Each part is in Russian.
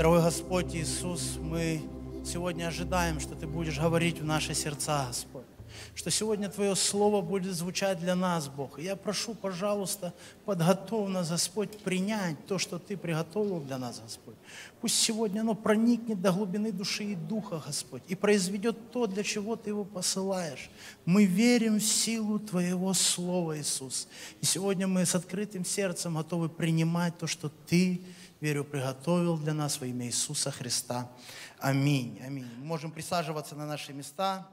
Дорогой Господь Иисус, мы сегодня ожидаем, что Ты будешь говорить в наши сердца, Господь что сегодня Твое Слово будет звучать для нас, Бог. Я прошу, пожалуйста, подготовь нас, Господь, принять то, что Ты приготовил для нас, Господь. Пусть сегодня оно проникнет до глубины души и духа, Господь, и произведет то, для чего Ты его посылаешь. Мы верим в силу Твоего Слова, Иисус. И сегодня мы с открытым сердцем готовы принимать то, что Ты, верю, приготовил для нас во имя Иисуса Христа. Аминь. Аминь. Мы можем присаживаться на наши места.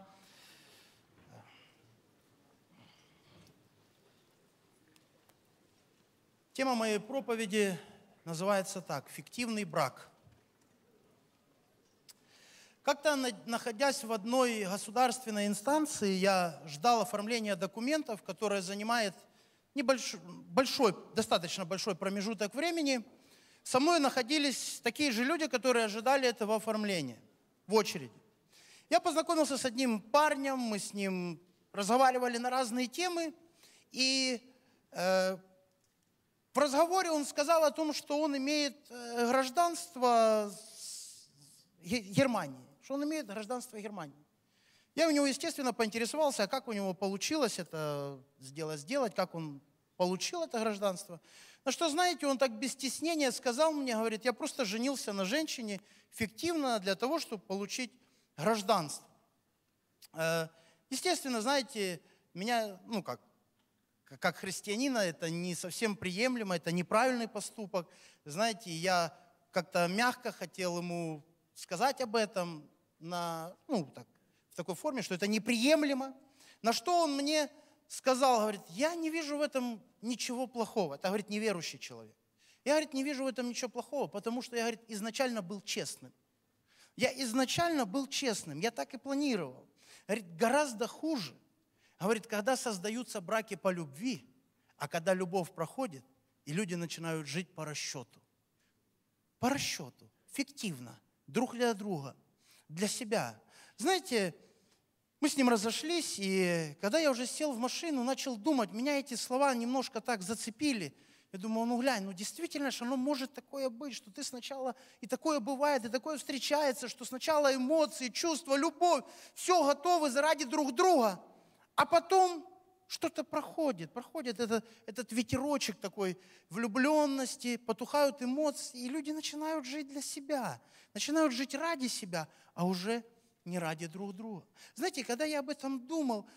Тема моей проповеди называется так «Фиктивный брак». Как-то, находясь в одной государственной инстанции, я ждал оформления документов, которое занимает небольшой, большой, достаточно большой промежуток времени. Со мной находились такие же люди, которые ожидали этого оформления в очереди. Я познакомился с одним парнем, мы с ним разговаривали на разные темы, и э, в разговоре он сказал о том, что он имеет э, гражданство Германии, что он имеет гражданство Германии. Я у него, естественно, поинтересовался, а как у него получилось это сделать, сделать, как он получил это гражданство. На что, знаете, он так без стеснения сказал мне, говорит, я просто женился на женщине фиктивно для того, чтобы получить гражданство. Э, естественно, знаете, меня, ну как, как христианина это не совсем приемлемо, это неправильный поступок. Знаете, я как-то мягко хотел ему сказать об этом на, ну, так, в такой форме, что это неприемлемо. На что он мне сказал, говорит, я не вижу в этом ничего плохого. Это, говорит, неверующий человек. Я, говорит, не вижу в этом ничего плохого, потому что я, говорит, изначально был честным. Я изначально был честным, я так и планировал. Говорит, гораздо хуже – Говорит, когда создаются браки по любви, а когда любовь проходит, и люди начинают жить по расчету. По расчету, фиктивно, друг для друга, для себя. Знаете, мы с ним разошлись, и когда я уже сел в машину, начал думать, меня эти слова немножко так зацепили. Я думаю, ну глянь, ну действительно же оно может такое быть, что ты сначала, и такое бывает, и такое встречается, что сначала эмоции, чувства, любовь, все готовы заради друг друга – а потом что-то проходит, проходит этот, этот ветерочек такой влюбленности, потухают эмоции, и люди начинают жить для себя, начинают жить ради себя, а уже не ради друг друга. Знаете, когда я об этом думал,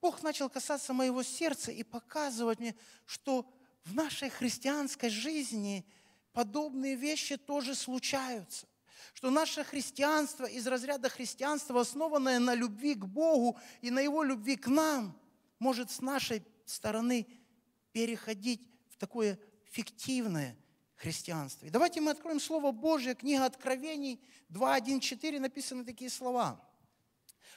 Бог начал касаться моего сердца и показывать мне, что в нашей христианской жизни подобные вещи тоже случаются что наше христианство из разряда христианства, основанное на любви к Богу и на Его любви к нам, может с нашей стороны переходить в такое фиктивное христианство. И давайте мы откроем Слово Божье, книга Откровений 2.1.4, написаны такие слова.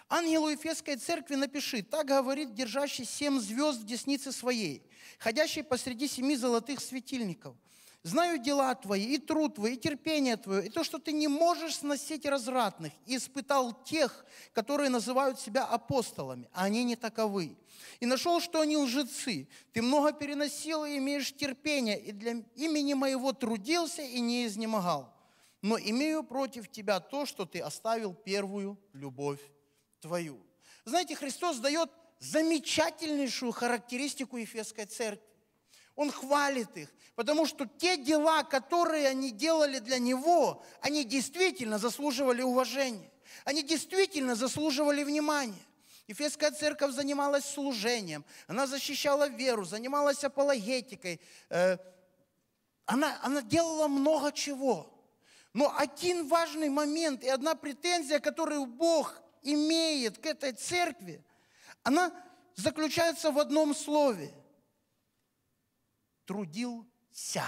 Ангелу Ефесской церкви напиши, так говорит держащий семь звезд в деснице своей, ходящий посреди семи золотых светильников – Знаю дела твои, и труд твой, и терпение твое, и то, что ты не можешь сносить развратных, и испытал тех, которые называют себя апостолами, а они не таковы. И нашел, что они лжецы. Ты много переносил и имеешь терпение, и для имени моего трудился и не изнемогал. Но имею против тебя то, что ты оставил первую любовь твою. Знаете, Христос дает замечательнейшую характеристику Ефесской церкви. Он хвалит их, потому что те дела, которые они делали для Него, они действительно заслуживали уважения. Они действительно заслуживали внимания. Ефесская церковь занималась служением, она защищала веру, занималась апологетикой. Э, она, она делала много чего. Но один важный момент и одна претензия, которую Бог имеет к этой церкви, она заключается в одном слове – трудился.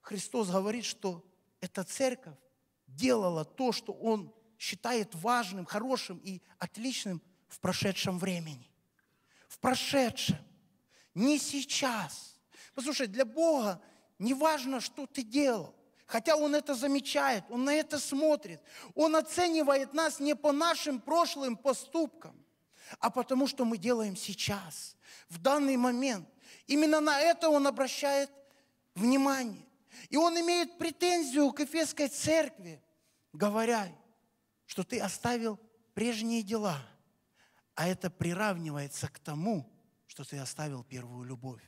Христос говорит, что эта церковь делала то, что Он считает важным, хорошим и отличным в прошедшем времени. В прошедшем. Не сейчас. Послушай, для Бога не важно, что ты делал. Хотя Он это замечает, Он на это смотрит. Он оценивает нас не по нашим прошлым поступкам, а потому что мы делаем сейчас, в данный момент. Именно на это он обращает внимание. И он имеет претензию к Ефесской церкви, говоря, что ты оставил прежние дела, а это приравнивается к тому, что ты оставил первую любовь.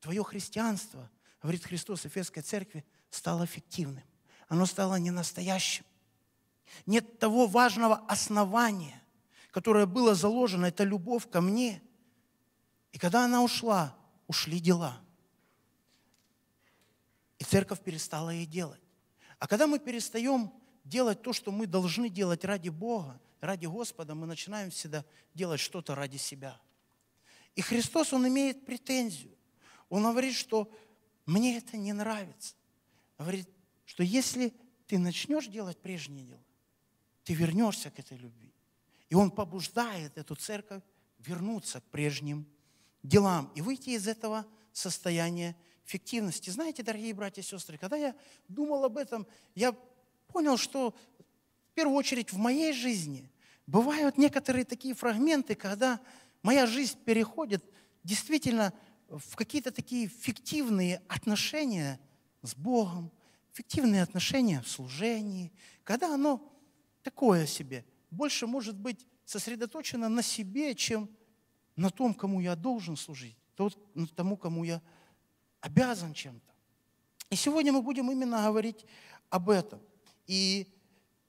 Твое христианство, говорит Христос Ефесской церкви, стало фиктивным. Оно стало ненастоящим. Нет того важного основания, которое было заложено, это любовь ко мне. И когда она ушла, ушли дела. И церковь перестала ей делать. А когда мы перестаем делать то, что мы должны делать ради Бога, ради Господа, мы начинаем всегда делать что-то ради себя. И Христос, Он имеет претензию. Он говорит, что мне это не нравится. Говорит, что если ты начнешь делать прежние дела, ты вернешься к этой любви. И Он побуждает эту церковь вернуться к прежним делам и выйти из этого состояния фиктивности. Знаете, дорогие братья и сестры, когда я думал об этом, я понял, что в первую очередь в моей жизни бывают некоторые такие фрагменты, когда моя жизнь переходит действительно в какие-то такие фиктивные отношения с Богом, фиктивные отношения в служении, когда оно такое себе, больше может быть сосредоточено на себе, чем на том, кому я должен служить, тому, кому я обязан чем-то. И сегодня мы будем именно говорить об этом. И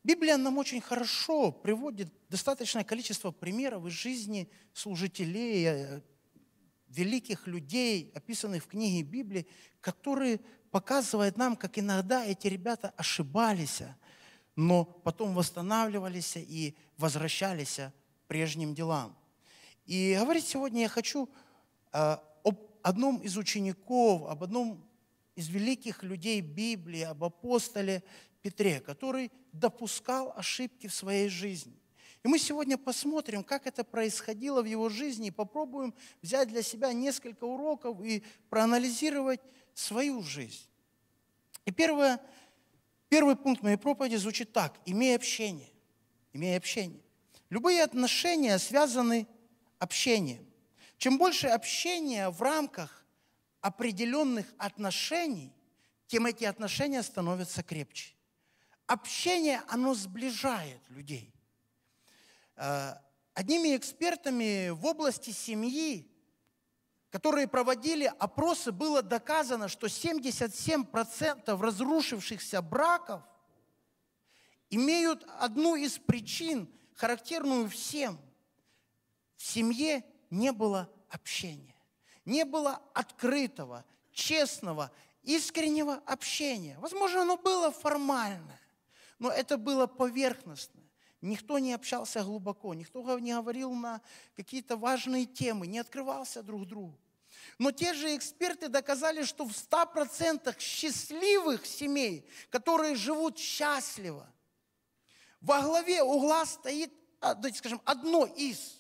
Библия нам очень хорошо приводит достаточное количество примеров из жизни служителей, э, великих людей, описанных в книге Библии, которые показывают нам, как иногда эти ребята ошибались, но потом восстанавливались и возвращались к прежним делам. И говорить сегодня я хочу э, об одном из учеников, об одном из великих людей Библии, об апостоле Петре, который допускал ошибки в своей жизни. И мы сегодня посмотрим, как это происходило в его жизни, и попробуем взять для себя несколько уроков и проанализировать свою жизнь. И первое, первый пункт моей проповеди звучит так. Имей общение. Имей общение. Любые отношения связаны общением. Чем больше общения в рамках определенных отношений, тем эти отношения становятся крепче. Общение, оно сближает людей. Э, одними экспертами в области семьи, которые проводили опросы, было доказано, что 77% разрушившихся браков имеют одну из причин, характерную всем. В семье не было общения, не было открытого, честного, искреннего общения. Возможно, оно было формальное, но это было поверхностно. Никто не общался глубоко, никто не говорил на какие-то важные темы, не открывался друг другу. Но те же эксперты доказали, что в 100% счастливых семей, которые живут счастливо, во главе угла стоит, а, скажем, одно из,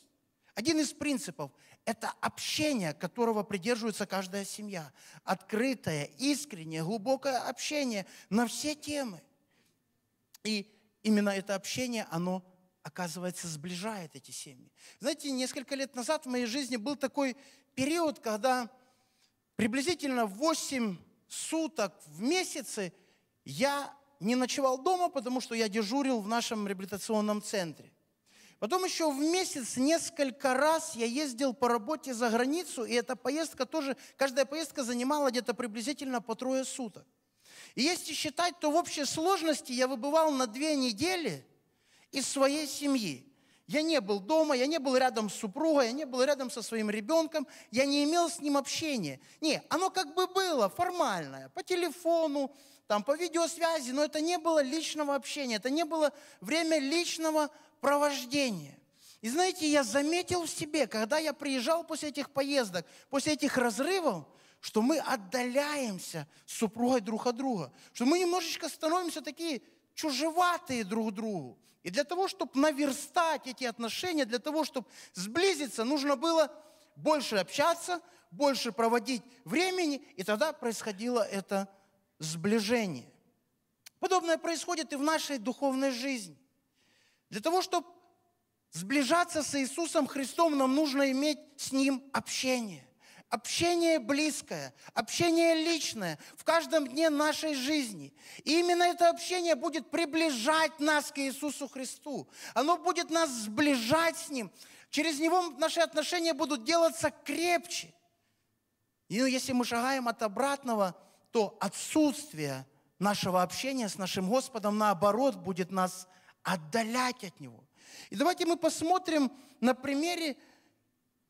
один из принципов – это общение, которого придерживается каждая семья. Открытое, искреннее, глубокое общение на все темы – и именно это общение, оно, оказывается, сближает эти семьи. Знаете, несколько лет назад в моей жизни был такой период, когда приблизительно 8 суток в месяце я не ночевал дома, потому что я дежурил в нашем реабилитационном центре. Потом еще в месяц несколько раз я ездил по работе за границу, и эта поездка тоже, каждая поездка занимала где-то приблизительно по трое суток. И если считать, то в общей сложности я выбывал на две недели из своей семьи. Я не был дома, я не был рядом с супругой, я не был рядом со своим ребенком, я не имел с ним общения. Не, оно как бы было формальное, по телефону, там, по видеосвязи, но это не было личного общения, это не было время личного провождения. И знаете, я заметил в себе, когда я приезжал после этих поездок, после этих разрывов, что мы отдаляемся с супругой друг от друга, что мы немножечко становимся такие чужеватые друг другу. И для того, чтобы наверстать эти отношения, для того, чтобы сблизиться, нужно было больше общаться, больше проводить времени, и тогда происходило это сближение. Подобное происходит и в нашей духовной жизни. Для того, чтобы сближаться с Иисусом Христом, нам нужно иметь с Ним общение. общение близкое, общение личное в каждом дне нашей жизни. И именно это общение будет приближать нас к Иисусу Христу. Оно будет нас сближать с Ним. Через Него наши отношения будут делаться крепче. И ну, если мы шагаем от обратного, то отсутствие нашего общения с нашим Господом, наоборот, будет нас отдалять от Него. И давайте мы посмотрим на примере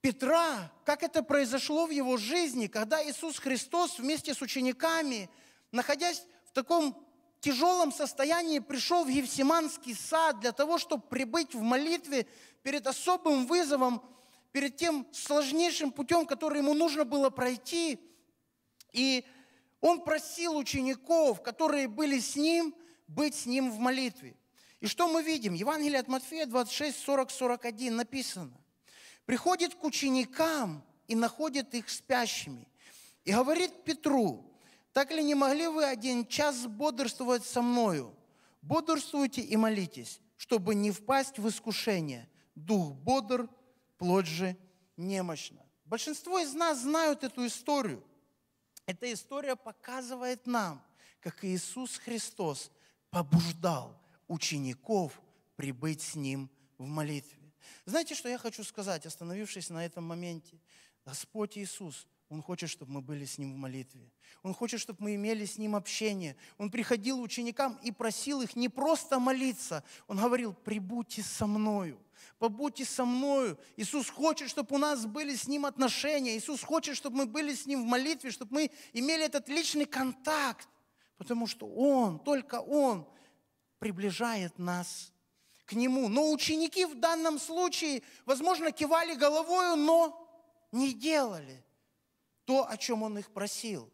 Петра, как это произошло в его жизни, когда Иисус Христос вместе с учениками, находясь в таком тяжелом состоянии, пришел в Евсиманский сад для того, чтобы прибыть в молитве перед особым вызовом, перед тем сложнейшим путем, который ему нужно было пройти. И он просил учеников, которые были с ним, быть с ним в молитве. И что мы видим? Евангелие от Матфея 26, 40, 41 написано приходит к ученикам и находит их спящими. И говорит Петру, так ли не могли вы один час бодрствовать со мною? Бодрствуйте и молитесь, чтобы не впасть в искушение. Дух бодр, плоть же немощна. Большинство из нас знают эту историю. Эта история показывает нам, как Иисус Христос побуждал учеников прибыть с Ним в молитве. Знаете, что я хочу сказать, остановившись на этом моменте? Господь Иисус, Он хочет, чтобы мы были с Ним в молитве. Он хочет, чтобы мы имели с Ним общение. Он приходил ученикам и просил их не просто молиться. Он говорил, прибудьте со мною, побудьте со мною. Иисус хочет, чтобы у нас были с Ним отношения. Иисус хочет, чтобы мы были с Ним в молитве, чтобы мы имели этот личный контакт. Потому что Он, только Он приближает нас к нему. Но ученики в данном случае, возможно, кивали головою, но не делали то, о чем он их просил.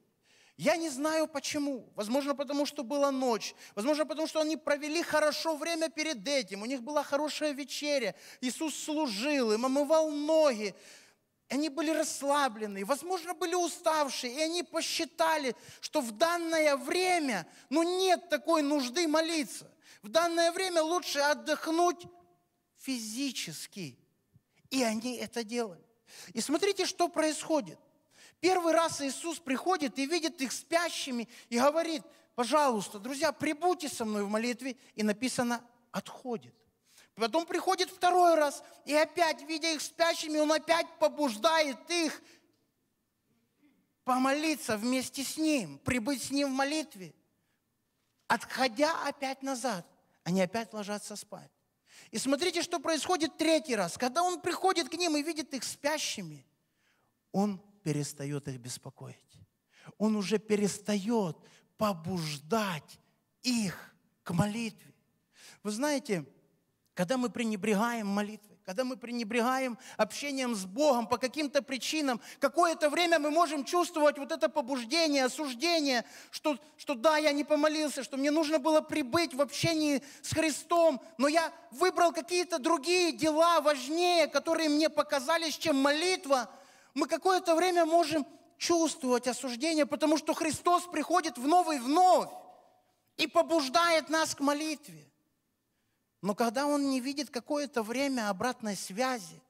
Я не знаю почему. Возможно, потому что была ночь. Возможно, потому что они провели хорошо время перед этим. У них была хорошая вечеря. Иисус служил им, омывал ноги. Они были расслаблены, возможно, были уставшие, и они посчитали, что в данное время, ну, нет такой нужды молиться. В данное время лучше отдохнуть физически. И они это делали. И смотрите, что происходит. Первый раз Иисус приходит и видит их спящими и говорит, пожалуйста, друзья, прибудьте со мной в молитве. И написано, отходит. Потом приходит второй раз, и опять, видя их спящими, он опять побуждает их помолиться вместе с ним, прибыть с ним в молитве. Отходя опять назад, они опять ложатся спать. И смотрите, что происходит третий раз. Когда он приходит к ним и видит их спящими, он перестает их беспокоить. Он уже перестает побуждать их к молитве. Вы знаете, когда мы пренебрегаем молитвой, когда мы пренебрегаем общением с Богом по каким-то причинам, какое-то время мы можем чувствовать вот это побуждение, осуждение, что, что да, я не помолился, что мне нужно было прибыть в общении с Христом, но я выбрал какие-то другие дела важнее, которые мне показались, чем молитва. Мы какое-то время можем чувствовать осуждение, потому что Христос приходит вновь и вновь и побуждает нас к молитве. Но когда он не видит какое-то время обратной связи,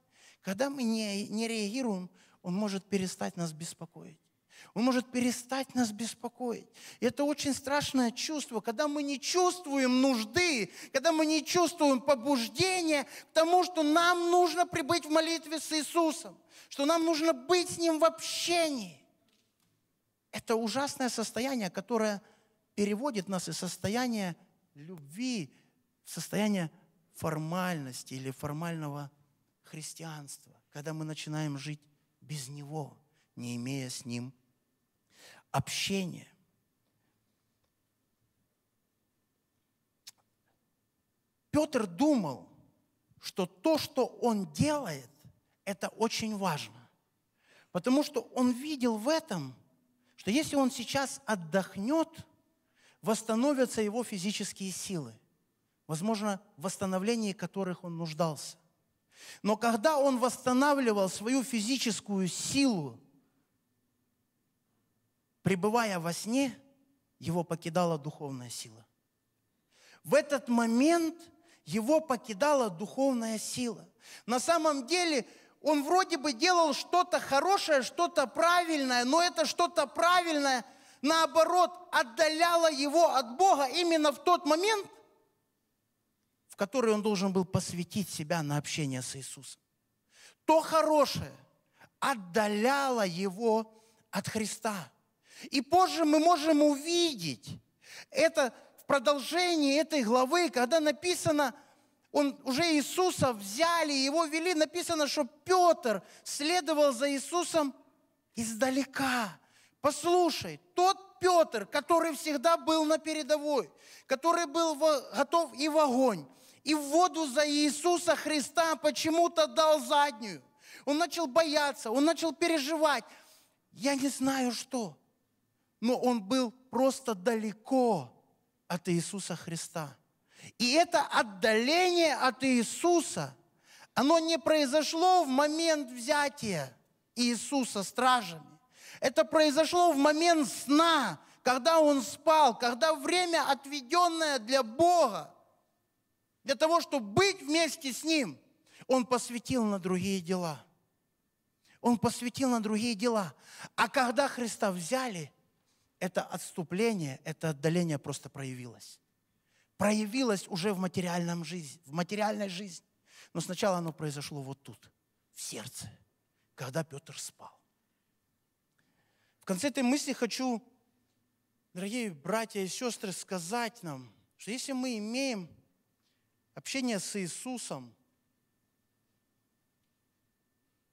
когда мы не, не реагируем, он может перестать нас беспокоить. Он может перестать нас беспокоить. И это очень страшное чувство, когда мы не чувствуем нужды, когда мы не чувствуем побуждения к тому, что нам нужно прибыть в молитве с Иисусом, что нам нужно быть с Ним в общении. Это ужасное состояние, которое переводит нас из состояния любви состояние формальности или формального христианства, когда мы начинаем жить без Него, не имея с Ним общения. Петр думал, что то, что он делает, это очень важно. Потому что он видел в этом, что если он сейчас отдохнет, восстановятся его физические силы возможно, в восстановлении которых он нуждался. Но когда он восстанавливал свою физическую силу, пребывая во сне, его покидала духовная сила. В этот момент его покидала духовная сила. На самом деле он вроде бы делал что-то хорошее, что-то правильное, но это что-то правильное, наоборот, отдаляло его от Бога именно в тот момент, в который он должен был посвятить себя на общение с Иисусом. То хорошее отдаляло его от Христа. И позже мы можем увидеть это в продолжении этой главы, когда написано, он уже Иисуса взяли, его вели, написано, что Петр следовал за Иисусом издалека. Послушай, тот Петр, который всегда был на передовой, который был готов и в огонь, и в воду за Иисуса Христа почему-то дал заднюю. Он начал бояться, он начал переживать. Я не знаю что, но он был просто далеко от Иисуса Христа. И это отдаление от Иисуса, оно не произошло в момент взятия Иисуса стражами. Это произошло в момент сна, когда он спал, когда время, отведенное для Бога, для того, чтобы быть вместе с Ним, он посвятил на другие дела. Он посвятил на другие дела. А когда Христа взяли, это отступление, это отдаление просто проявилось. Проявилось уже в материальном жизни, в материальной жизни. Но сначала оно произошло вот тут, в сердце, когда Петр спал. В конце этой мысли хочу, дорогие братья и сестры, сказать нам, что если мы имеем общение с Иисусом,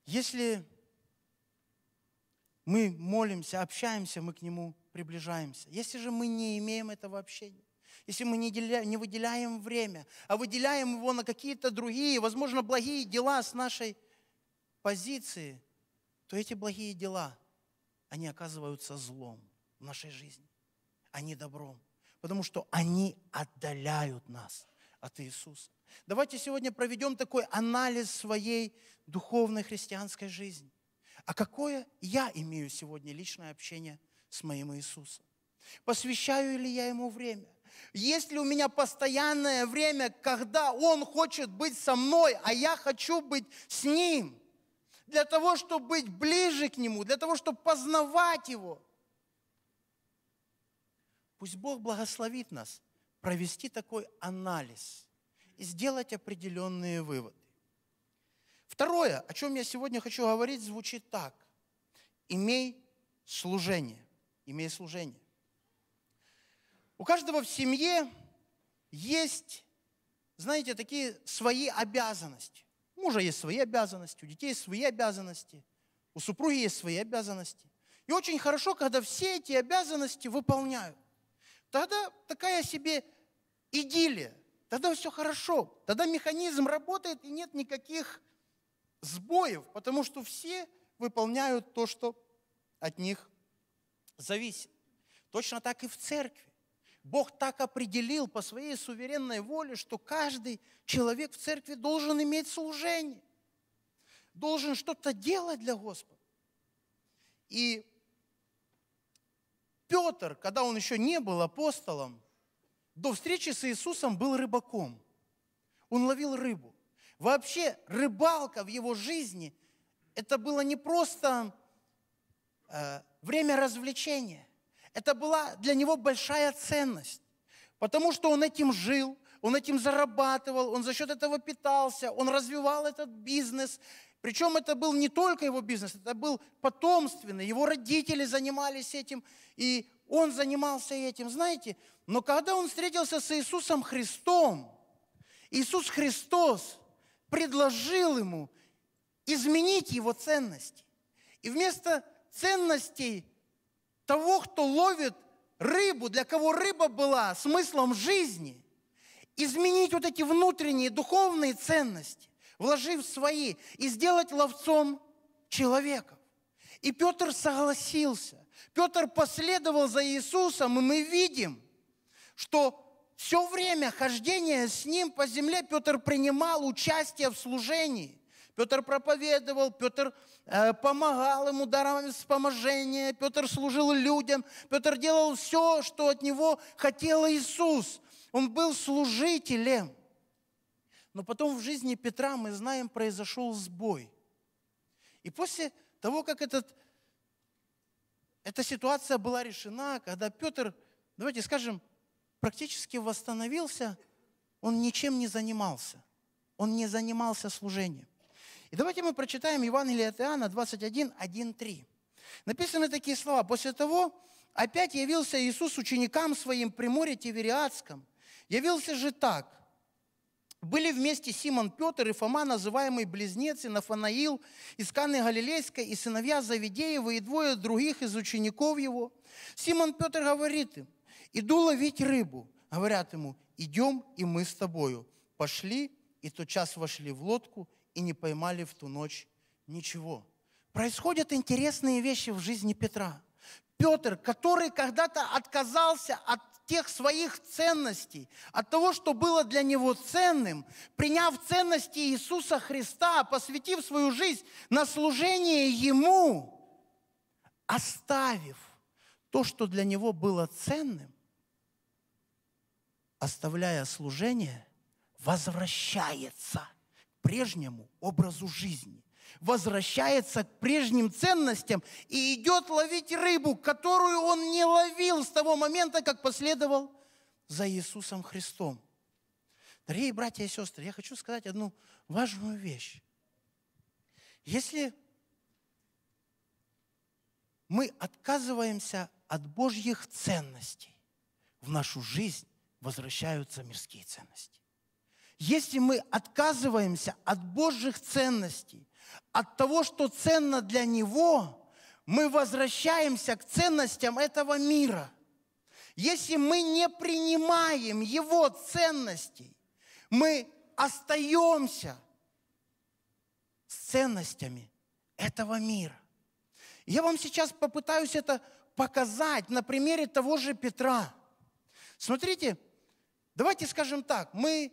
если мы молимся, общаемся, мы к Нему приближаемся. Если же мы не имеем этого общения, если мы не, деля, не выделяем время, а выделяем его на какие-то другие, возможно, благие дела с нашей позиции, то эти благие дела, они оказываются злом в нашей жизни, а не добром. Потому что они отдаляют нас от Иисуса. Давайте сегодня проведем такой анализ своей духовной христианской жизни. А какое я имею сегодня личное общение с моим Иисусом? Посвящаю ли я Ему время? Есть ли у меня постоянное время, когда Он хочет быть со мной, а я хочу быть с Ним? Для того, чтобы быть ближе к Нему, для того, чтобы познавать Его. Пусть Бог благословит нас провести такой анализ и сделать определенные выводы. Второе, о чем я сегодня хочу говорить, звучит так. Имей служение. Имей служение. У каждого в семье есть, знаете, такие свои обязанности. У мужа есть свои обязанности, у детей есть свои обязанности, у супруги есть свои обязанности. И очень хорошо, когда все эти обязанности выполняют. Тогда такая себе идиллия, тогда все хорошо, тогда механизм работает и нет никаких сбоев, потому что все выполняют то, что от них зависит. Точно так и в церкви. Бог так определил по своей суверенной воле, что каждый человек в церкви должен иметь служение, должен что-то делать для Господа. И Петр, когда он еще не был апостолом, до встречи с Иисусом был рыбаком. Он ловил рыбу. Вообще рыбалка в его жизни – это было не просто э, время развлечения. Это была для него большая ценность, потому что он этим жил, он этим зарабатывал, он за счет этого питался, он развивал этот бизнес. Причем это был не только его бизнес, это был потомственный, его родители занимались этим, и он занимался этим, знаете. Но когда он встретился с Иисусом Христом, Иисус Христос предложил ему изменить его ценности. И вместо ценностей того, кто ловит рыбу, для кого рыба была смыслом жизни, изменить вот эти внутренние духовные ценности, вложив свои, и сделать ловцом человеков. И Петр согласился. Петр последовал за Иисусом, и мы видим, что все время хождения с ним по земле Петр принимал участие в служении. Петр проповедовал, Петр э, помогал ему даром вспоможения, Петр служил людям, Петр делал все, что от него хотел Иисус. Он был служителем. Но потом в жизни Петра, мы знаем, произошел сбой. И после того, как этот, эта ситуация была решена, когда Петр, давайте скажем, практически восстановился, он ничем не занимался. Он не занимался служением. И давайте мы прочитаем Евангелие от Иоанна 21, 1, 3. Написаны такие слова. После того опять явился Иисус ученикам своим при море Тивериадском. Явился же так. Были вместе Симон Петр и Фома, называемый Близнец, и Нафанаил, из Каны Галилейской, и сыновья Завидеева, и двое других из учеников его. Симон Петр говорит им, иду ловить рыбу. Говорят ему, идем, и мы с тобою. Пошли, и тот час вошли в лодку, и не поймали в ту ночь ничего. Происходят интересные вещи в жизни Петра. Петр, который когда-то отказался от тех своих ценностей, от того, что было для него ценным, приняв ценности Иисуса Христа, посвятив свою жизнь на служение Ему, оставив то, что для него было ценным, оставляя служение, возвращается к прежнему образу жизни возвращается к прежним ценностям и идет ловить рыбу, которую он не ловил с того момента, как последовал за Иисусом Христом. Дорогие братья и сестры, я хочу сказать одну важную вещь. Если мы отказываемся от Божьих ценностей, в нашу жизнь возвращаются мирские ценности. Если мы отказываемся от Божьих ценностей, от того, что ценно для него, мы возвращаемся к ценностям этого мира. Если мы не принимаем его ценностей, мы остаемся с ценностями этого мира. Я вам сейчас попытаюсь это показать на примере того же Петра. Смотрите, давайте скажем так, мы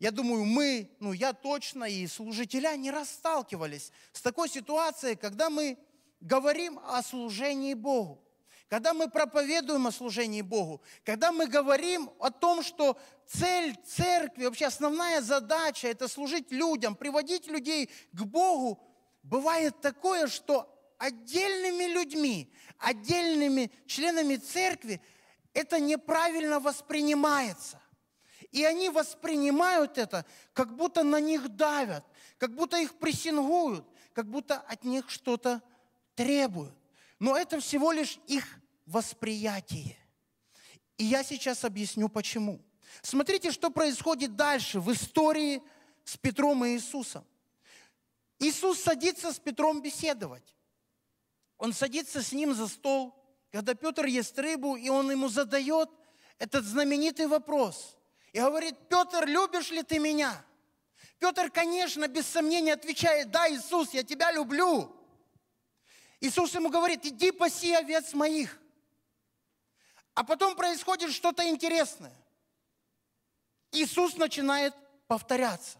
я думаю, мы, ну я точно и служителя не расталкивались с такой ситуацией, когда мы говорим о служении Богу, когда мы проповедуем о служении Богу, когда мы говорим о том, что цель церкви, вообще основная задача – это служить людям, приводить людей к Богу, бывает такое, что отдельными людьми, отдельными членами церкви это неправильно воспринимается. И они воспринимают это, как будто на них давят, как будто их прессингуют, как будто от них что-то требуют. Но это всего лишь их восприятие. И я сейчас объясню почему. Смотрите, что происходит дальше в истории с Петром и Иисусом. Иисус садится с Петром беседовать. Он садится с ним за стол, когда Петр ест рыбу, и он ему задает этот знаменитый вопрос и говорит, Петр, любишь ли ты меня? Петр, конечно, без сомнения отвечает, да, Иисус, я тебя люблю. Иисус ему говорит, иди паси овец моих. А потом происходит что-то интересное. Иисус начинает повторяться.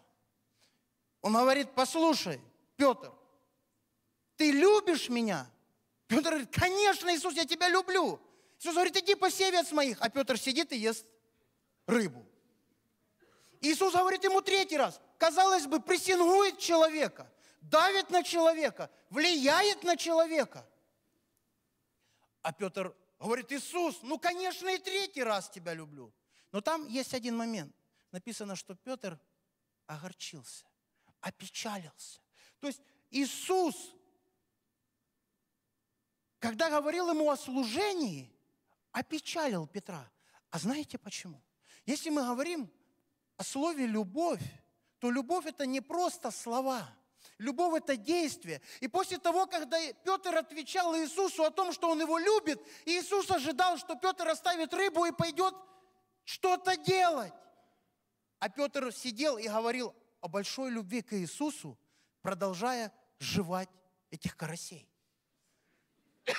Он говорит, послушай, Петр, ты любишь меня? Петр говорит, конечно, Иисус, я тебя люблю. Иисус говорит, иди паси овец моих. А Петр сидит и ест рыбу. Иисус говорит ему третий раз, казалось бы, прессингует человека, давит на человека, влияет на человека. А Петр говорит, Иисус, ну, конечно, и третий раз тебя люблю. Но там есть один момент. Написано, что Петр огорчился, опечалился. То есть Иисус, когда говорил ему о служении, опечалил Петра. А знаете почему? Если мы говорим о слове «любовь», то любовь – это не просто слова. Любовь – это действие. И после того, когда Петр отвечал Иисусу о том, что он его любит, Иисус ожидал, что Петр оставит рыбу и пойдет что-то делать. А Петр сидел и говорил о большой любви к Иисусу, продолжая жевать этих карасей.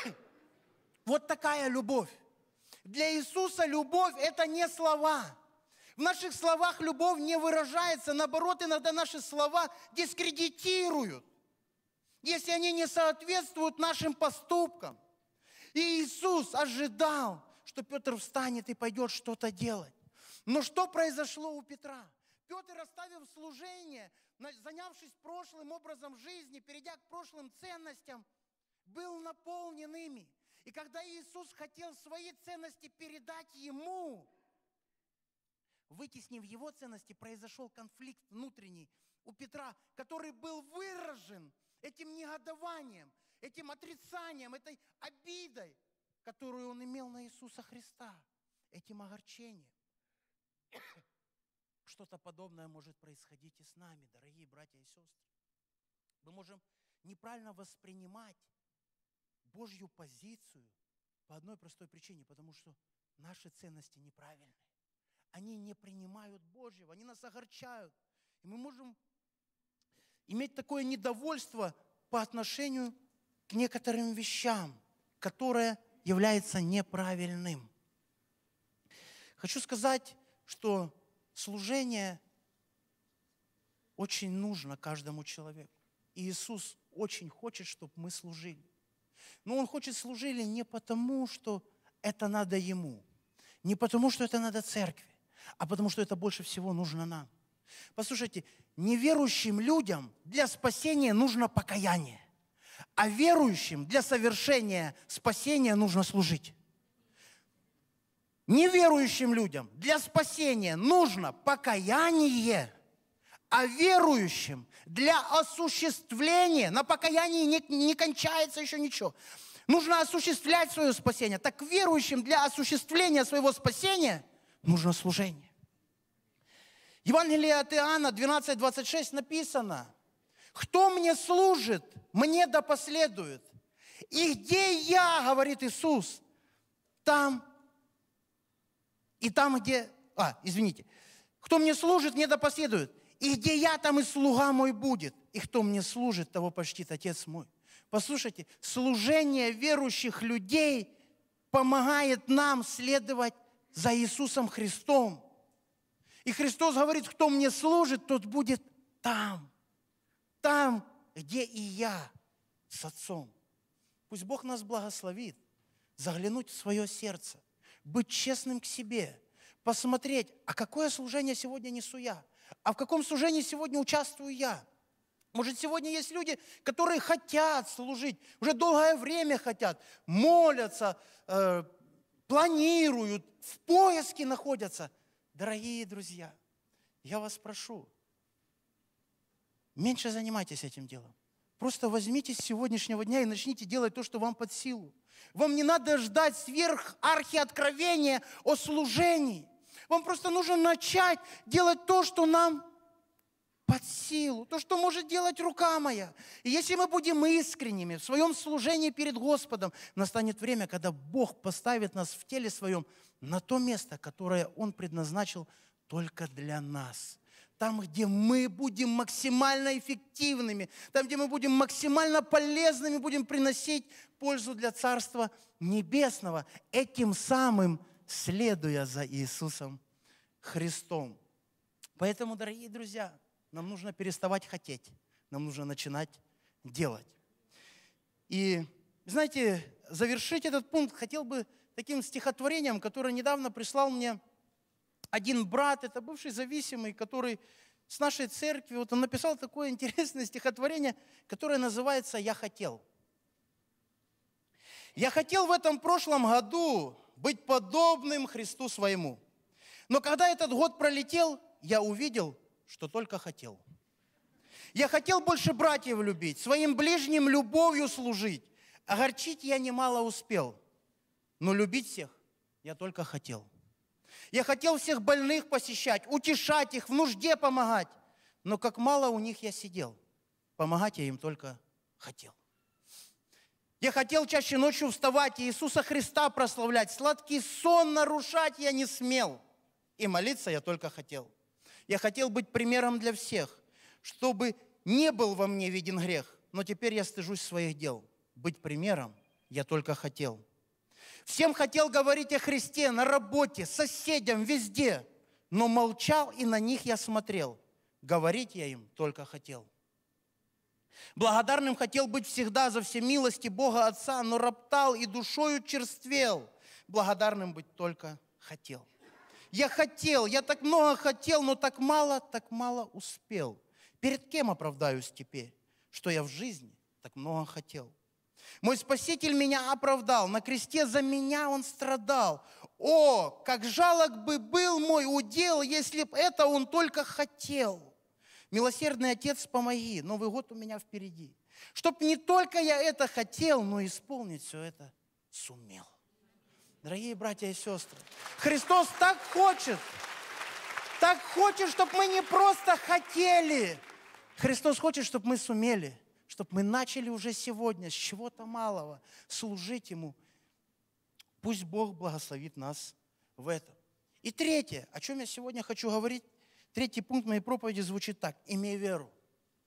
Вот такая любовь. Для Иисуса любовь – это не слова – в наших словах любовь не выражается, наоборот, иногда наши слова дискредитируют, если они не соответствуют нашим поступкам. И Иисус ожидал, что Петр встанет и пойдет что-то делать. Но что произошло у Петра? Петр, оставив служение, занявшись прошлым образом жизни, перейдя к прошлым ценностям, был наполнен ими. И когда Иисус хотел свои ценности передать ему, вытеснив его ценности, произошел конфликт внутренний у Петра, который был выражен этим негодованием, этим отрицанием, этой обидой, которую он имел на Иисуса Христа, этим огорчением. Что-то подобное может происходить и с нами, дорогие братья и сестры. Мы можем неправильно воспринимать Божью позицию по одной простой причине, потому что наши ценности неправильные. Они не принимают Божьего, они нас огорчают. И мы можем иметь такое недовольство по отношению к некоторым вещам, которое является неправильным. Хочу сказать, что служение очень нужно каждому человеку. И Иисус очень хочет, чтобы мы служили. Но Он хочет служили не потому, что это надо Ему, не потому, что это надо церкви, а потому, что это больше всего нужно нам. Послушайте, неверующим людям для спасения нужно покаяние, а верующим для совершения спасения нужно служить. Неверующим людям для спасения нужно покаяние, а верующим для осуществления, на покаянии не, не кончается еще ничего. Нужно осуществлять свое спасение. Так верующим для осуществления своего спасения нужно служение. Евангелие от Иоанна 12:26 написано, «Кто мне служит, мне да последует. И где я, говорит Иисус, там и там, где... А, извините. Кто мне служит, мне да последует. И где я, там и слуга мой будет. И кто мне служит, того почтит Отец мой. Послушайте, служение верующих людей помогает нам следовать за Иисусом Христом. И Христос говорит, кто мне служит, тот будет там. Там, где и я с Отцом. Пусть Бог нас благословит заглянуть в свое сердце, быть честным к себе, посмотреть, а какое служение сегодня несу я, а в каком служении сегодня участвую я. Может, сегодня есть люди, которые хотят служить, уже долгое время хотят, молятся, э, планируют, в поиске находятся. Дорогие друзья, я вас прошу, меньше занимайтесь этим делом. Просто возьмите с сегодняшнего дня и начните делать то, что вам под силу. Вам не надо ждать сверх архиоткровения о служении. Вам просто нужно начать делать то, что нам под силу, то, что может делать рука моя. И если мы будем искренними в своем служении перед Господом, настанет время, когда Бог поставит нас в теле своем на то место, которое Он предназначил только для нас там, где мы будем максимально эффективными, там, где мы будем максимально полезными, будем приносить пользу для Царства Небесного, этим самым следуя за Иисусом Христом. Поэтому, дорогие друзья, нам нужно переставать хотеть, нам нужно начинать делать. И, знаете, завершить этот пункт хотел бы таким стихотворением, которое недавно прислал мне один брат, это бывший зависимый, который с нашей церкви, вот он написал такое интересное стихотворение, которое называется «Я хотел». Я хотел в этом прошлом году быть подобным Христу своему. Но когда этот год пролетел, я увидел, что только хотел. Я хотел больше братьев любить, своим ближним любовью служить. Огорчить я немало успел, но любить всех я только хотел. Я хотел всех больных посещать, утешать их, в нужде помогать. Но как мало у них я сидел. Помогать я им только хотел. Я хотел чаще ночью вставать и Иисуса Христа прославлять. Сладкий сон нарушать я не смел. И молиться я только хотел. Я хотел быть примером для всех, чтобы не был во мне виден грех. Но теперь я стыжусь своих дел. Быть примером я только хотел. Всем хотел говорить о Христе на работе, соседям, везде, но молчал и на них я смотрел. Говорить я им только хотел. Благодарным хотел быть всегда за все милости Бога Отца, но роптал и душою черствел. Благодарным быть только хотел. Я хотел, я так много хотел, но так мало, так мало успел. Перед кем оправдаюсь теперь, что я в жизни так много хотел? Мой Спаситель меня оправдал, на кресте за меня Он страдал. О, как жалок бы был мой удел, если бы это Он только хотел. Милосердный Отец, помоги, Новый год у меня впереди. Чтоб не только я это хотел, но исполнить все это сумел. Дорогие братья и сестры, Христос так хочет, так хочет, чтобы мы не просто хотели. Христос хочет, чтобы мы сумели, чтобы мы начали уже сегодня с чего-то малого служить Ему. Пусть Бог благословит нас в этом. И третье, о чем я сегодня хочу говорить, третий пункт моей проповеди звучит так. Имей веру.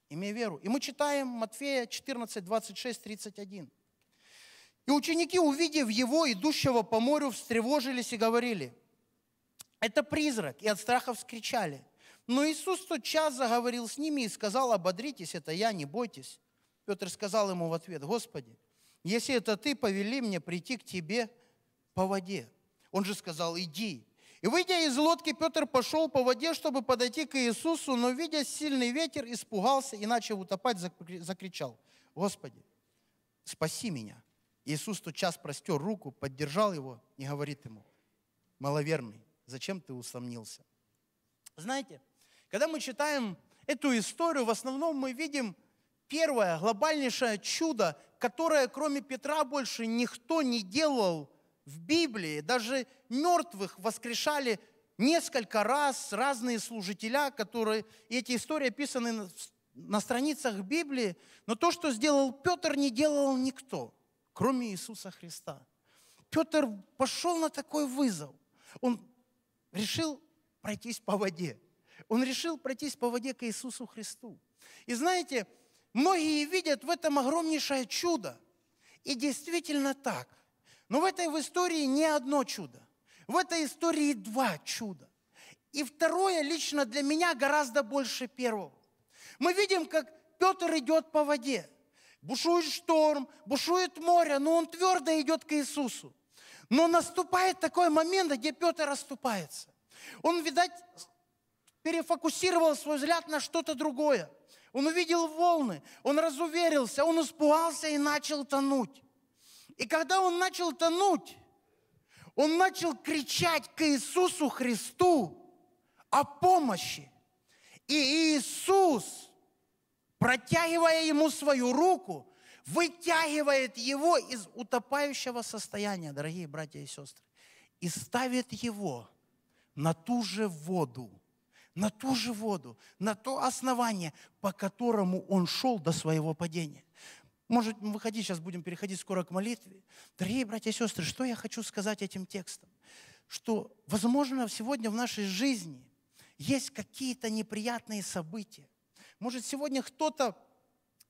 Имей веру. И мы читаем Матфея 14, 26, 31. И ученики, увидев его, идущего по морю, встревожились и говорили, это призрак, и от страха вскричали. Но Иисус тот час заговорил с ними и сказал, ободритесь, это я, не бойтесь. Петр сказал ему в ответ, Господи, если это ты, повели мне прийти к тебе по воде. Он же сказал, иди. И выйдя из лодки, Петр пошел по воде, чтобы подойти к Иисусу, но, видя сильный ветер, испугался и, начал утопать, закричал, Господи, спаси меня. Иисус тот час простер руку, поддержал его и говорит ему, маловерный, зачем ты усомнился? Знаете, когда мы читаем эту историю, в основном мы видим первое глобальнейшее чудо, которое кроме Петра больше никто не делал в Библии. Даже мертвых воскрешали несколько раз разные служителя, которые, и эти истории описаны на страницах Библии, но то, что сделал Петр, не делал никто кроме Иисуса Христа. Петр пошел на такой вызов. Он решил пройтись по воде. Он решил пройтись по воде к Иисусу Христу. И знаете, многие видят в этом огромнейшее чудо. И действительно так. Но в этой в истории не одно чудо. В этой истории два чуда. И второе лично для меня гораздо больше первого. Мы видим, как Петр идет по воде. Бушует шторм, бушует море, но он твердо идет к Иисусу. Но наступает такой момент, где Петр расступается. Он, видать, перефокусировал свой взгляд на что-то другое. Он увидел волны, он разуверился, он испугался и начал тонуть. И когда он начал тонуть, он начал кричать к Иисусу Христу о помощи. И Иисус протягивая ему свою руку, вытягивает его из утопающего состояния, дорогие братья и сестры, и ставит его на ту же воду, на ту же воду, на то основание, по которому он шел до своего падения. Может, выходить, сейчас будем переходить скоро к молитве. Дорогие братья и сестры, что я хочу сказать этим текстом? Что, возможно, сегодня в нашей жизни есть какие-то неприятные события, может, сегодня кто-то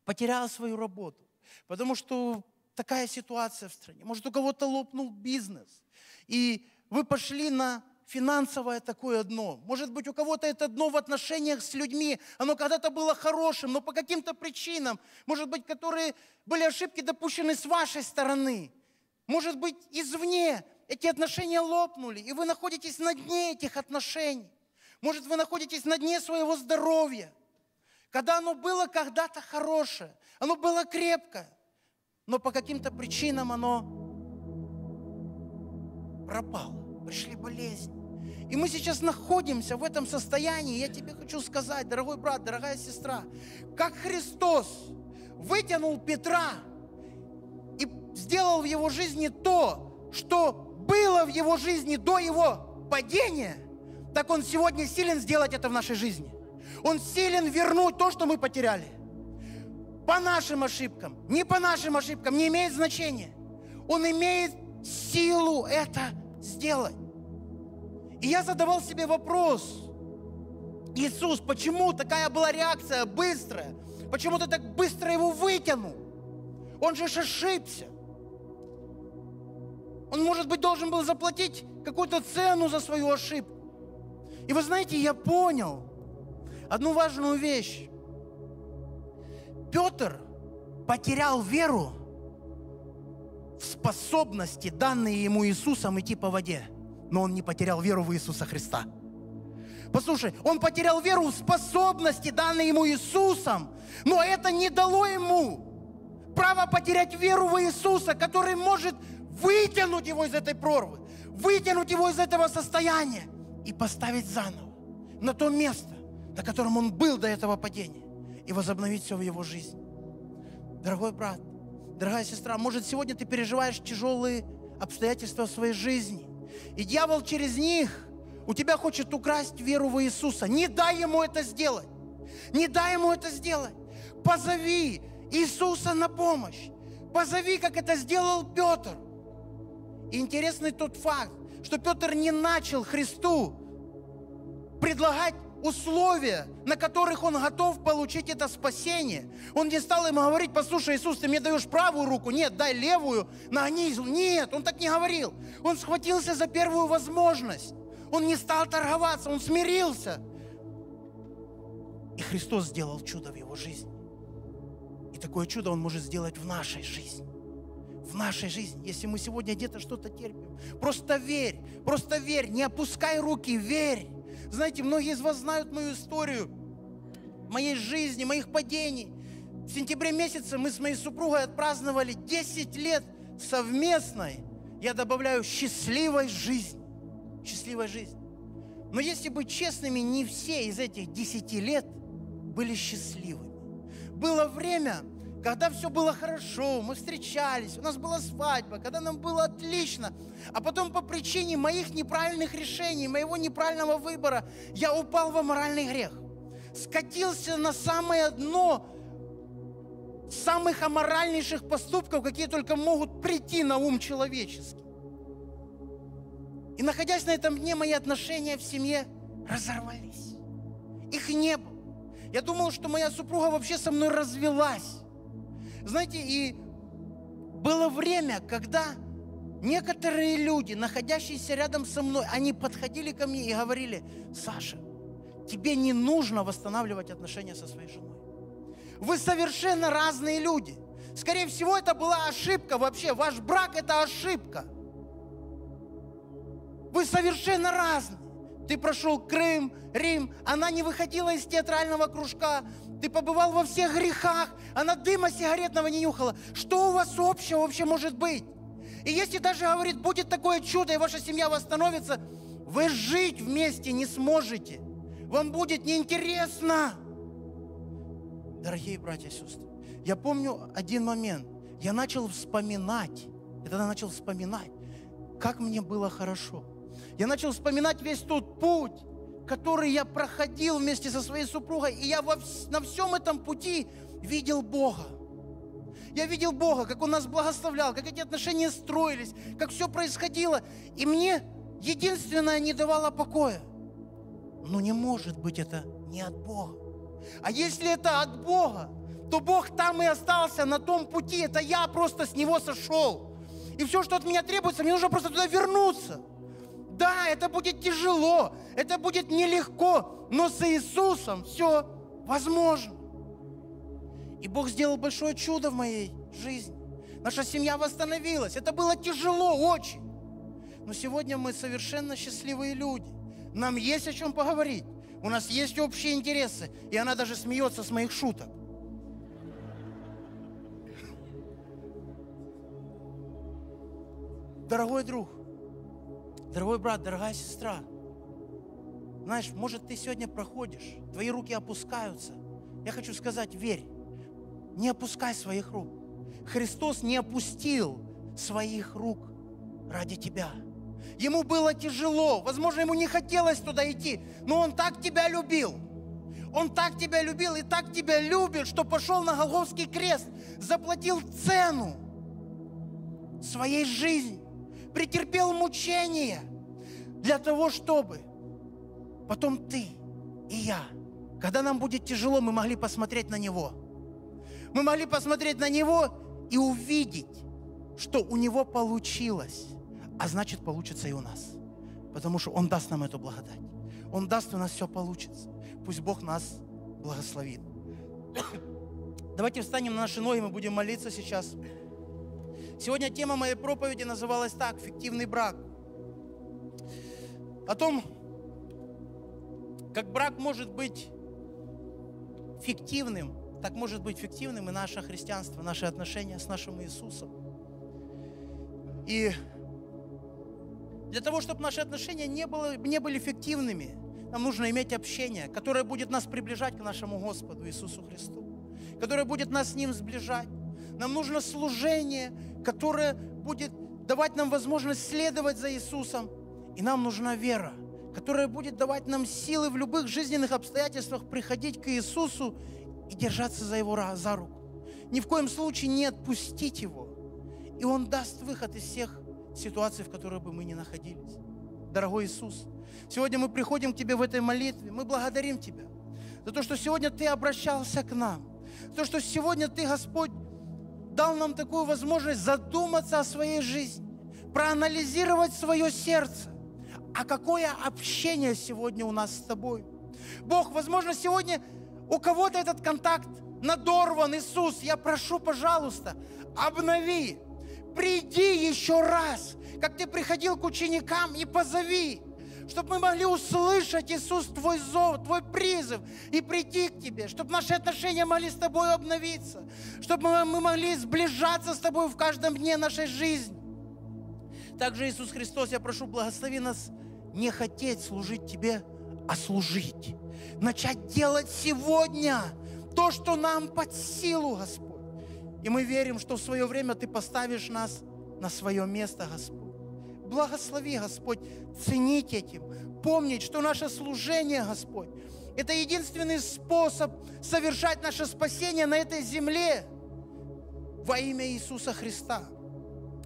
потерял свою работу, потому что такая ситуация в стране. Может, у кого-то лопнул бизнес, и вы пошли на финансовое такое дно. Может быть, у кого-то это дно в отношениях с людьми, оно когда-то было хорошим, но по каким-то причинам, может быть, которые были ошибки допущены с вашей стороны. Может быть, извне эти отношения лопнули, и вы находитесь на дне этих отношений. Может, вы находитесь на дне своего здоровья – когда оно было когда-то хорошее, оно было крепкое, но по каким-то причинам оно пропало, пришли болезни. И мы сейчас находимся в этом состоянии. Я тебе хочу сказать, дорогой брат, дорогая сестра, как Христос вытянул Петра и сделал в его жизни то, что было в его жизни до его падения, так он сегодня силен сделать это в нашей жизни. Он силен вернуть то, что мы потеряли. По нашим ошибкам, не по нашим ошибкам, не имеет значения. Он имеет силу это сделать. И я задавал себе вопрос, Иисус, почему такая была реакция быстрая? Почему ты так быстро его вытянул? Он же ошибся. Он, может быть, должен был заплатить какую-то цену за свою ошибку. И вы знаете, я понял, одну важную вещь. Петр потерял веру в способности, данные ему Иисусом, идти по воде. Но он не потерял веру в Иисуса Христа. Послушай, он потерял веру в способности, данные ему Иисусом, но это не дало ему право потерять веру в Иисуса, который может вытянуть его из этой прорвы, вытянуть его из этого состояния и поставить заново на то место, на котором он был до этого падения, и возобновить все в его жизни. Дорогой брат, дорогая сестра, может сегодня ты переживаешь тяжелые обстоятельства в своей жизни, и дьявол через них у тебя хочет украсть веру в Иисуса. Не дай ему это сделать. Не дай ему это сделать. Позови Иисуса на помощь. Позови, как это сделал Петр. И интересный тот факт, что Петр не начал Христу предлагать условия, на которых он готов получить это спасение. Он не стал ему говорить, послушай, Иисус, ты мне даешь правую руку, нет, дай левую, нагнись. Нет, он так не говорил. Он схватился за первую возможность. Он не стал торговаться, он смирился. И Христос сделал чудо в его жизни. И такое чудо Он может сделать в нашей жизни. В нашей жизни, если мы сегодня где-то что-то терпим. Просто верь, просто верь, не опускай руки, верь. Знаете, многие из вас знают мою историю, моей жизни, моих падений. В сентябре месяце мы с моей супругой отпраздновали 10 лет совместной, я добавляю, счастливой жизни. Счастливой жизни. Но если быть честными, не все из этих 10 лет были счастливыми. Было время, когда все было хорошо, мы встречались, у нас была свадьба, когда нам было отлично, а потом по причине моих неправильных решений, моего неправильного выбора, я упал в моральный грех. Скатился на самое дно самых аморальнейших поступков, какие только могут прийти на ум человеческий. И находясь на этом дне, мои отношения в семье разорвались. Их не было. Я думал, что моя супруга вообще со мной развелась. Знаете, и было время, когда некоторые люди, находящиеся рядом со мной, они подходили ко мне и говорили, Саша, тебе не нужно восстанавливать отношения со своей женой. Вы совершенно разные люди. Скорее всего, это была ошибка вообще. Ваш брак – это ошибка. Вы совершенно разные. Ты прошел Крым, Рим, она не выходила из театрального кружка, ты побывал во всех грехах, она дыма сигаретного не нюхала. Что у вас общего вообще может быть? И если даже, говорит, будет такое чудо, и ваша семья восстановится, вы жить вместе не сможете. Вам будет неинтересно. Дорогие братья и сестры, я помню один момент. Я начал вспоминать, я тогда начал вспоминать, как мне было хорошо – я начал вспоминать весь тот путь, который я проходил вместе со своей супругой. И я во, на всем этом пути видел Бога. Я видел Бога, как Он нас благословлял, как эти отношения строились, как все происходило. И мне единственное не давало покоя. Но не может быть это не от Бога. А если это от Бога, то Бог там и остался на том пути. Это я просто с Него сошел. И все, что от меня требуется, мне нужно просто туда вернуться. Да, это будет тяжело, это будет нелегко, но с Иисусом все возможно. И Бог сделал большое чудо в моей жизни. Наша семья восстановилась. Это было тяжело очень. Но сегодня мы совершенно счастливые люди. Нам есть о чем поговорить. У нас есть общие интересы. И она даже смеется с моих шуток. Дорогой друг, Дорогой брат, дорогая сестра, знаешь, может, ты сегодня проходишь, твои руки опускаются. Я хочу сказать, верь, не опускай своих рук. Христос не опустил своих рук ради тебя. Ему было тяжело, возможно, ему не хотелось туда идти, но Он так тебя любил. Он так тебя любил и так тебя любит, что пошел на Голговский крест, заплатил цену своей жизни претерпел мучения для того, чтобы потом ты и я, когда нам будет тяжело, мы могли посмотреть на Него. Мы могли посмотреть на Него и увидеть, что у Него получилось, а значит получится и у нас. Потому что Он даст нам эту благодать. Он даст, и у нас все получится. Пусть Бог нас благословит. Давайте встанем на наши ноги, мы будем молиться сейчас. Сегодня тема моей проповеди называлась так, фиктивный брак. О том, Как брак может быть фиктивным, так может быть фиктивным и наше христианство, наши отношения с нашим Иисусом. И для того, чтобы наши отношения не, было, не были фиктивными, нам нужно иметь общение, которое будет нас приближать к нашему Господу Иисусу Христу, которое будет нас с Ним сближать. Нам нужно служение, которое будет давать нам возможность следовать за Иисусом. И нам нужна вера, которая будет давать нам силы в любых жизненных обстоятельствах приходить к Иисусу и держаться за Его за руку. Ни в коем случае не отпустить Его. И Он даст выход из всех ситуаций, в которых бы мы ни находились. Дорогой Иисус, сегодня мы приходим к Тебе в этой молитве. Мы благодарим Тебя за то, что сегодня Ты обращался к нам. За то, что сегодня Ты, Господь, дал нам такую возможность задуматься о своей жизни, проанализировать свое сердце. А какое общение сегодня у нас с Тобой? Бог, возможно, сегодня у кого-то этот контакт надорван, Иисус, я прошу, пожалуйста, обнови, приди еще раз, как ты приходил к ученикам и позови, чтобы мы могли услышать, Иисус, Твой зов, Твой призыв и прийти к Тебе, чтобы наши отношения могли с Тобой обновиться, чтобы мы могли сближаться с Тобой в каждом дне нашей жизни. Также, Иисус Христос, я прошу, благослови нас не хотеть служить Тебе, а служить. Начать делать сегодня то, что нам под силу, Господь. И мы верим, что в свое время Ты поставишь нас на свое место, Господь. Благослови, Господь, ценить этим, помнить, что наше служение, Господь, это единственный способ совершать наше спасение на этой земле во имя Иисуса Христа.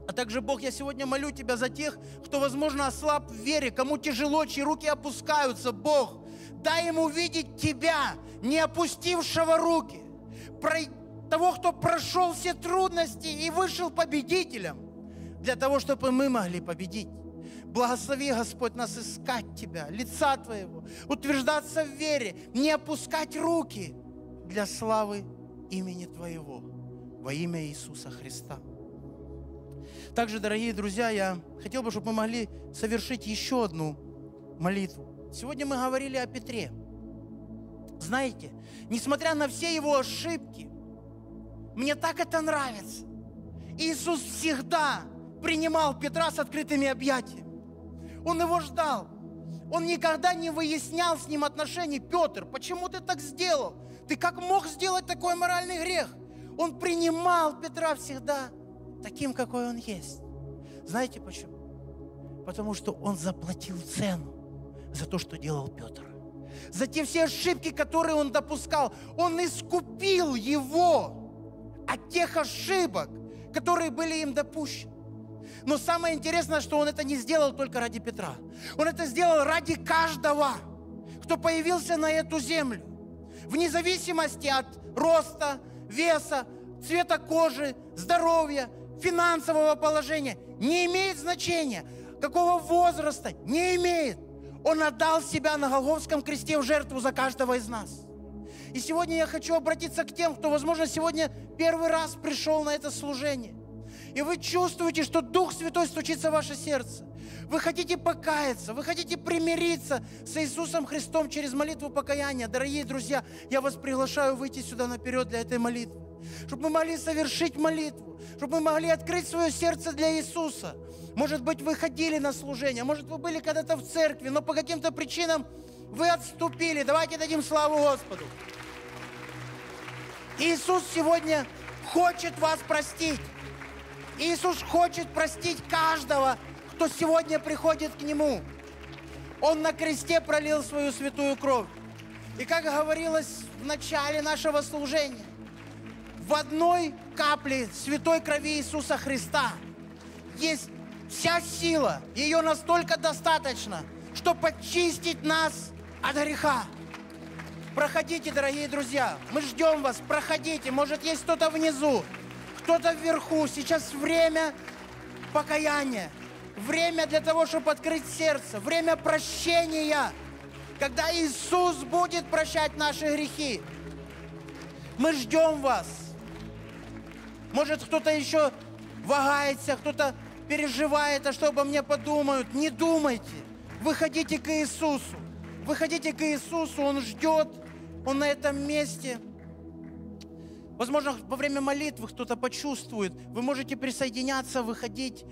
А также, Бог, я сегодня молю Тебя за тех, кто, возможно, ослаб в вере, кому тяжело, чьи руки опускаются. Бог, дай ему увидеть Тебя, не опустившего руки, того, кто прошел все трудности и вышел победителем, для того, чтобы мы могли победить. Благослови, Господь, нас искать Тебя, лица Твоего, утверждаться в вере, не опускать руки для славы имени Твоего во имя Иисуса Христа. Также, дорогие друзья, я хотел бы, чтобы мы могли совершить еще одну молитву. Сегодня мы говорили о Петре. Знаете, несмотря на все его ошибки, мне так это нравится. Иисус всегда принимал Петра с открытыми объятиями. Он его ждал. Он никогда не выяснял с ним отношений. Петр, почему ты так сделал? Ты как мог сделать такой моральный грех? Он принимал Петра всегда таким, какой он есть. Знаете почему? Потому что он заплатил цену за то, что делал Петр. За те все ошибки, которые он допускал. Он искупил его от тех ошибок, которые были им допущены. Но самое интересное, что он это не сделал только ради Петра. Он это сделал ради каждого, кто появился на эту землю. Вне зависимости от роста, веса, цвета кожи, здоровья, финансового положения, не имеет значения, какого возраста, не имеет. Он отдал себя на Голговском кресте в жертву за каждого из нас. И сегодня я хочу обратиться к тем, кто, возможно, сегодня первый раз пришел на это служение. И вы чувствуете, что Дух Святой стучится в ваше сердце. Вы хотите покаяться, вы хотите примириться с Иисусом Христом через молитву покаяния. Дорогие друзья, я вас приглашаю выйти сюда наперед для этой молитвы чтобы мы могли совершить молитву, чтобы мы могли открыть свое сердце для Иисуса. Может быть, вы ходили на служение, может, вы были когда-то в церкви, но по каким-то причинам вы отступили. Давайте дадим славу Господу. Иисус сегодня хочет вас простить. Иисус хочет простить каждого, кто сегодня приходит к Нему. Он на кресте пролил свою святую кровь. И как говорилось в начале нашего служения, в одной капле святой крови Иисуса Христа есть вся сила. Ее настолько достаточно, чтобы почистить нас от греха. Проходите, дорогие друзья. Мы ждем вас. Проходите. Может, есть кто-то внизу, кто-то вверху. Сейчас время покаяния. Время для того, чтобы открыть сердце. Время прощения. Когда Иисус будет прощать наши грехи. Мы ждем вас. Может, кто-то еще вагается, кто-то переживает, а что обо мне подумают. Не думайте. Выходите к Иисусу. Выходите к Иисусу, Он ждет, Он на этом месте. Возможно, во время молитвы кто-то почувствует. Вы можете присоединяться, выходить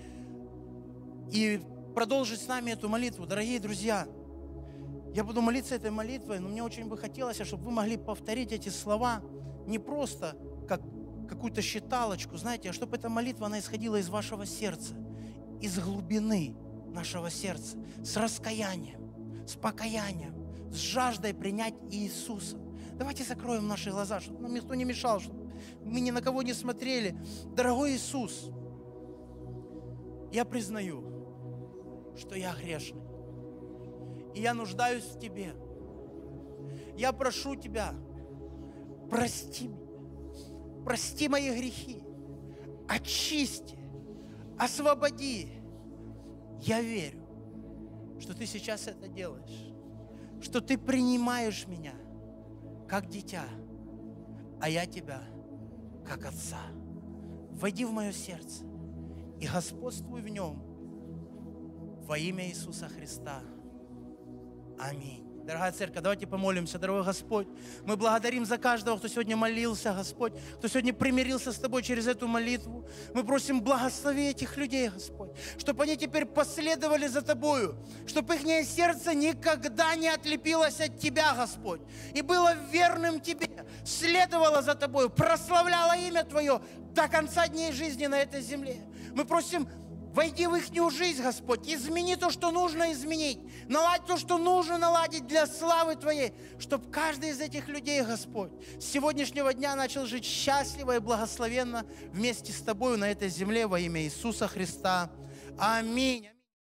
и продолжить с нами эту молитву. Дорогие друзья, я буду молиться этой молитвой, но мне очень бы хотелось, чтобы вы могли повторить эти слова не просто как какую-то считалочку, знаете, а чтобы эта молитва, она исходила из вашего сердца, из глубины нашего сердца, с раскаянием, с покаянием, с жаждой принять Иисуса. Давайте закроем наши глаза, чтобы нам никто не мешал, чтобы мы ни на кого не смотрели. Дорогой Иисус, я признаю, что я грешный. И я нуждаюсь в Тебе. Я прошу Тебя, прости меня, прости мои грехи, очисти, освободи. Я верю, что Ты сейчас это делаешь, что Ты принимаешь меня – как дитя, а я тебя, как отца. Войди в мое сердце и господствуй в нем во имя Иисуса Христа. Аминь. Дорогая церковь, давайте помолимся, дорогой Господь. Мы благодарим за каждого, кто сегодня молился, Господь, кто сегодня примирился с Тобой через эту молитву. Мы просим благослови этих людей, Господь, чтобы они теперь последовали за Тобою, чтобы их сердце никогда не отлепилось от Тебя, Господь, и было верным Тебе, следовало за Тобою, прославляло имя Твое до конца дней жизни на этой земле. Мы просим Войди в их жизнь, Господь. Измени то, что нужно изменить. Наладь то, что нужно наладить для славы Твоей. Чтобы каждый из этих людей, Господь, с сегодняшнего дня начал жить счастливо и благословенно вместе с Тобою на этой земле во имя Иисуса Христа. Аминь.